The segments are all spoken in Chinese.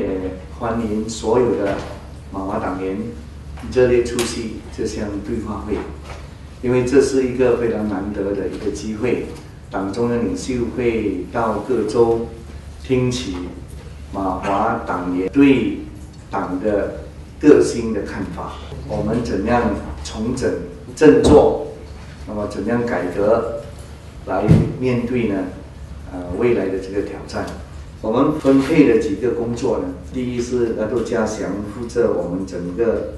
也欢迎所有的马华党员热烈出席这项对话会，因为这是一个非常难得的一个机会，党中央领袖会到各州听取马华党员对党的各新的看法，我们怎样重整振作，那么怎样改革来面对呢？呃，未来的这个挑战。我们分配了几个工作呢？第一是来杜加强负责我们整个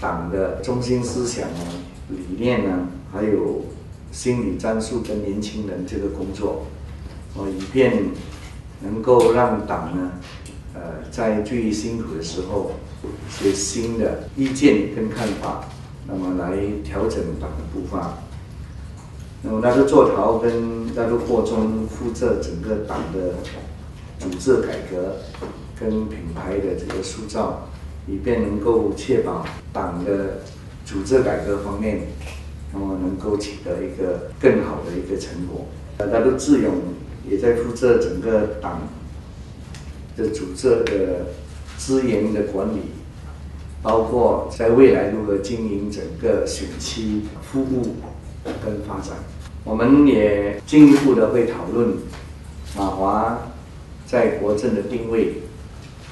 党的中心思想啊、理念呢，还有心理战术跟年轻人这个工作，哦，以便能够让党呢，呃，在最辛苦的时候，一些新的意见跟看法，那么来调整党的步伐。那么那个座陶跟那个霍中负责整个党的。组织改革跟品牌的这个塑造，以便能够确保党的组织改革方面，那么能够取得一个更好的一个成果。呃，大陆志勇也在负责整个党的组织的资源的管理，包括在未来如何经营整个选区服务跟发展。我们也进一步的会讨论马华。在国政的定位，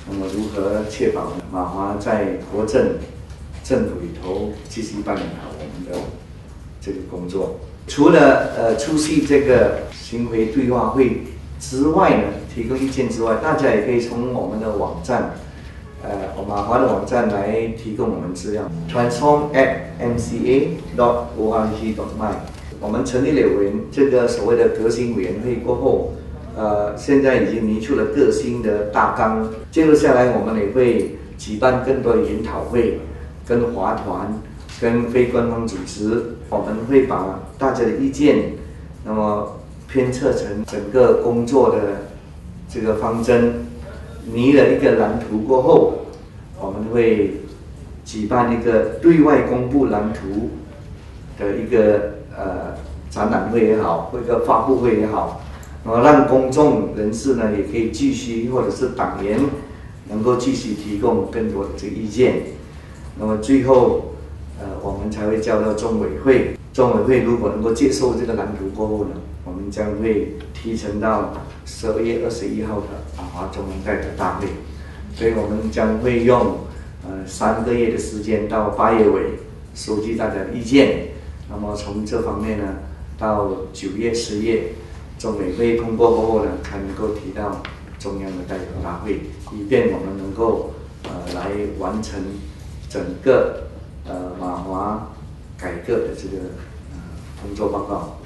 那么如何确保马华在国政政府里头继续扮演好我们的这个工作？除了呃出席这个巡回对话会之外呢，提供意见之外，大家也可以从我们的网站，呃，马华的网站来提供我们资料。传送 atmca.org.my。我们成立了委这个所谓的革新委员会过后。呃，现在已经拟出了各新的大纲，接着下来我们也会举办更多研讨会，跟华团、跟非官方组织，我们会把大家的意见，那么编测成整个工作的这个方针，拟了一个蓝图过后，我们会举办一个对外公布蓝图的一个呃展览会也好，或者发布会也好。那么让公众人士呢也可以继续，或者是党员能够继续提供更多的这个意见。那么最后，呃，我们才会交到中委会。中委会如果能够接受这个蓝图过后呢，我们将会提呈到十二月二十一号的法华中央代表大会。所以我们将会用呃三个月的时间到八月尾收集大家的意见。那么从这方面呢，到九月、十月。中美会通过过后呢，才能够提到中央的代表大会，以便我们能够呃来完成整个呃马华改革的这个呃工作报告。